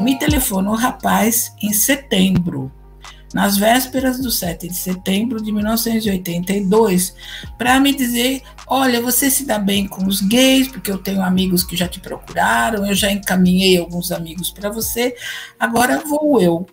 Me telefonou o rapaz em setembro, nas vésperas do 7 de setembro de 1982, para me dizer: olha, você se dá bem com os gays, porque eu tenho amigos que já te procuraram, eu já encaminhei alguns amigos para você, agora vou eu.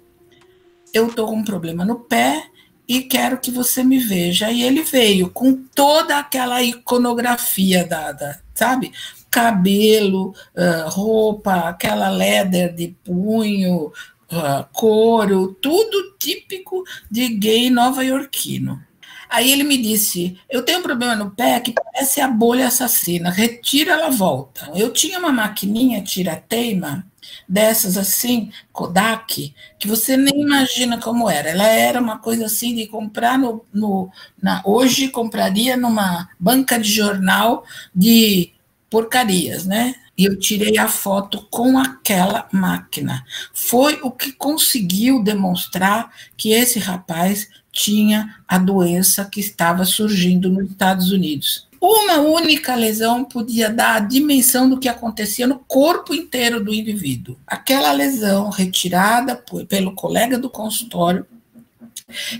Eu estou com um problema no pé e quero que você me veja. E ele veio com toda aquela iconografia dada, sabe? Cabelo, uh, roupa, aquela leather de punho, uh, couro, tudo típico de gay nova-iorquino. Aí ele me disse: Eu tenho um problema no pé que parece a bolha assassina, retira, ela volta. Eu tinha uma maquininha tira-teima, dessas assim, Kodak, que você nem imagina como era. Ela era uma coisa assim de comprar no. no na, hoje compraria numa banca de jornal de porcarias, né? E eu tirei a foto com aquela máquina. Foi o que conseguiu demonstrar que esse rapaz tinha a doença que estava surgindo nos Estados Unidos. Uma única lesão podia dar a dimensão do que acontecia no corpo inteiro do indivíduo. Aquela lesão retirada pelo colega do consultório,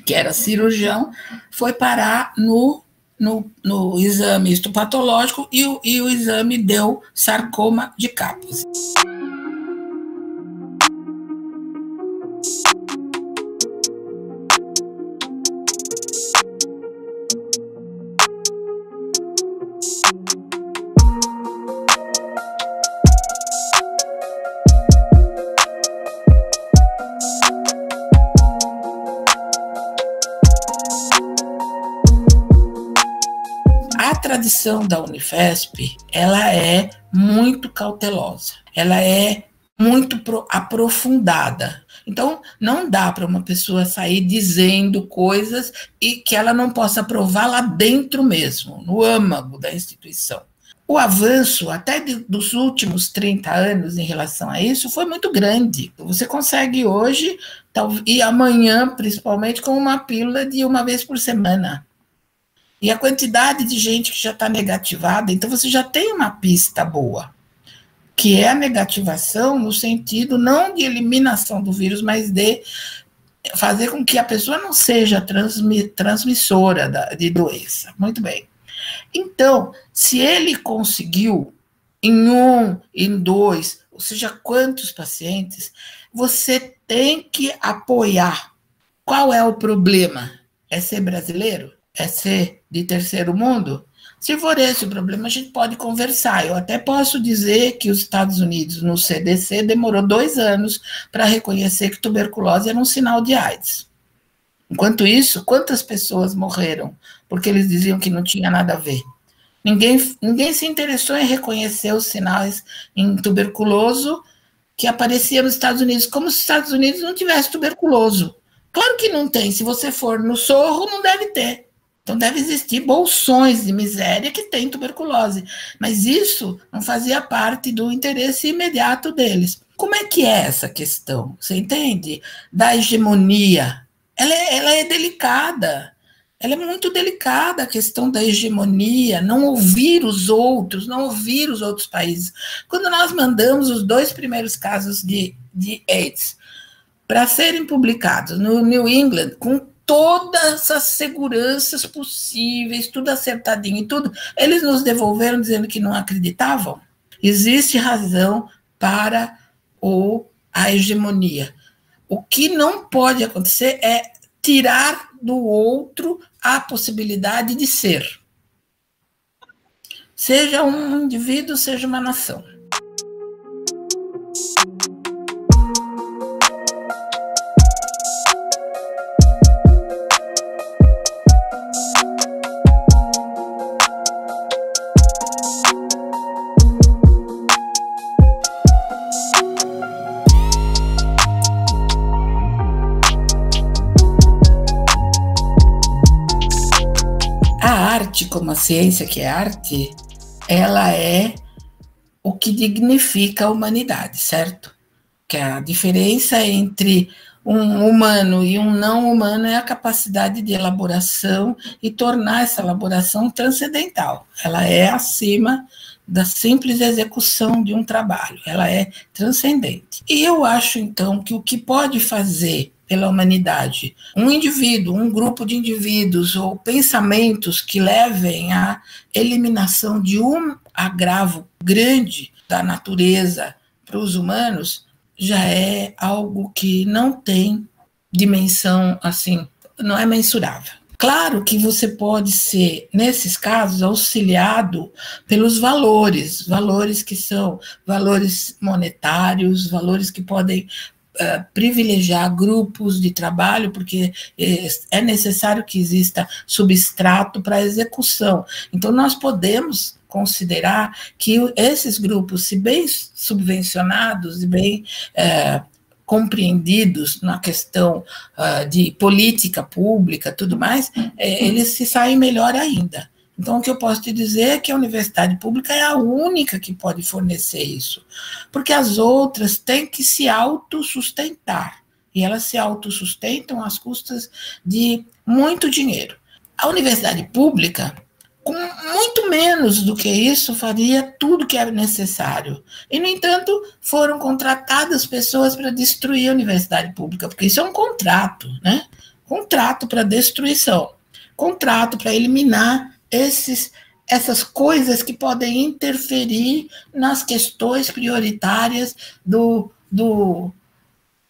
que era cirurgião, foi parar no no, no exame histopatológico e o, e o exame deu sarcoma de Kaposi. Tradição da Unifesp, ela é muito cautelosa, ela é muito aprofundada. Então, não dá para uma pessoa sair dizendo coisas e que ela não possa provar lá dentro mesmo, no âmago da instituição. O avanço, até de, dos últimos 30 anos em relação a isso, foi muito grande. Você consegue hoje, e amanhã, principalmente, com uma pílula de uma vez por semana. E a quantidade de gente que já está negativada, então você já tem uma pista boa, que é a negativação no sentido não de eliminação do vírus, mas de fazer com que a pessoa não seja transmi transmissora da, de doença. Muito bem. Então, se ele conseguiu em um, em dois, ou seja, quantos pacientes, você tem que apoiar. Qual é o problema? É ser brasileiro? É ser de terceiro mundo? Se for esse o problema, a gente pode conversar. Eu até posso dizer que os Estados Unidos, no CDC, demorou dois anos para reconhecer que tuberculose era um sinal de AIDS. Enquanto isso, quantas pessoas morreram porque eles diziam que não tinha nada a ver? Ninguém, ninguém se interessou em reconhecer os sinais em tuberculoso que aparecia nos Estados Unidos, como se os Estados Unidos não tivesse tuberculoso. Claro que não tem. Se você for no sorro, não deve ter. Então, deve existir bolsões de miséria que têm tuberculose, mas isso não fazia parte do interesse imediato deles. Como é que é essa questão? Você entende? Da hegemonia. Ela é, ela é delicada. Ela é muito delicada, a questão da hegemonia, não ouvir os outros, não ouvir os outros países. Quando nós mandamos os dois primeiros casos de, de AIDS para serem publicados no New England, com todas as seguranças possíveis, tudo acertadinho e tudo, eles nos devolveram dizendo que não acreditavam. Existe razão para o, a hegemonia. O que não pode acontecer é tirar do outro a possibilidade de ser. Seja um indivíduo, seja uma nação. Arte como a ciência, que é arte, ela é o que dignifica a humanidade, certo? Que a diferença entre um humano e um não humano é a capacidade de elaboração e tornar essa elaboração transcendental. Ela é acima da simples execução de um trabalho, ela é transcendente. E eu acho, então, que o que pode fazer pela humanidade um indivíduo, um grupo de indivíduos ou pensamentos que levem à eliminação de um agravo grande da natureza para os humanos, já é algo que não tem dimensão assim, não é mensurável. Claro que você pode ser, nesses casos, auxiliado pelos valores, valores que são valores monetários, valores que podem uh, privilegiar grupos de trabalho, porque é necessário que exista substrato para execução. Então, nós podemos considerar que esses grupos, se bem subvencionados e bem uh, compreendidos na questão uh, de política pública, tudo mais, é, eles se saem melhor ainda. Então, o que eu posso te dizer é que a universidade pública é a única que pode fornecer isso, porque as outras têm que se autossustentar, e elas se autossustentam às custas de muito dinheiro. A universidade pública, com muito menos do que isso, faria tudo que era necessário. E, no entanto, foram contratadas pessoas para destruir a universidade pública, porque isso é um contrato, né? Contrato para destruição, contrato para eliminar esses, essas coisas que podem interferir nas questões prioritárias do, do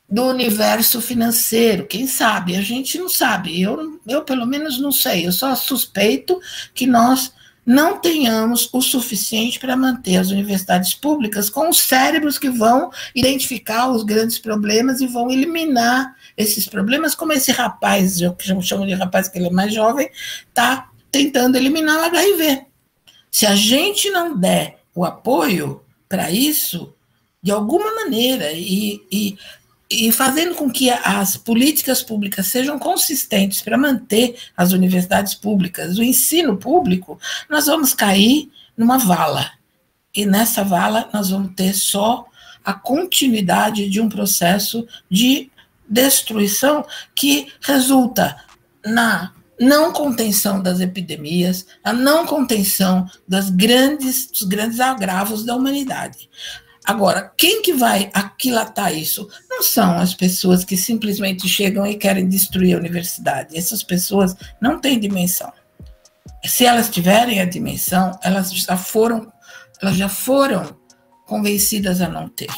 do universo financeiro. Quem sabe? A gente não sabe. Eu, eu, pelo menos, não sei. Eu só suspeito que nós não tenhamos o suficiente para manter as universidades públicas com os cérebros que vão identificar os grandes problemas e vão eliminar esses problemas, como esse rapaz, eu chamo de rapaz que ele é mais jovem, está tentando eliminar o HIV. Se a gente não der o apoio para isso, de alguma maneira, e, e e fazendo com que as políticas públicas sejam consistentes para manter as universidades públicas, o ensino público, nós vamos cair numa vala. E nessa vala nós vamos ter só a continuidade de um processo de destruição que resulta na não contenção das epidemias, a não contenção das grandes, dos grandes agravos da humanidade. Agora, quem que vai aquilatar isso? Não são as pessoas que simplesmente chegam e querem destruir a universidade. Essas pessoas não têm dimensão. Se elas tiverem a dimensão, elas já foram, elas já foram convencidas a não ter.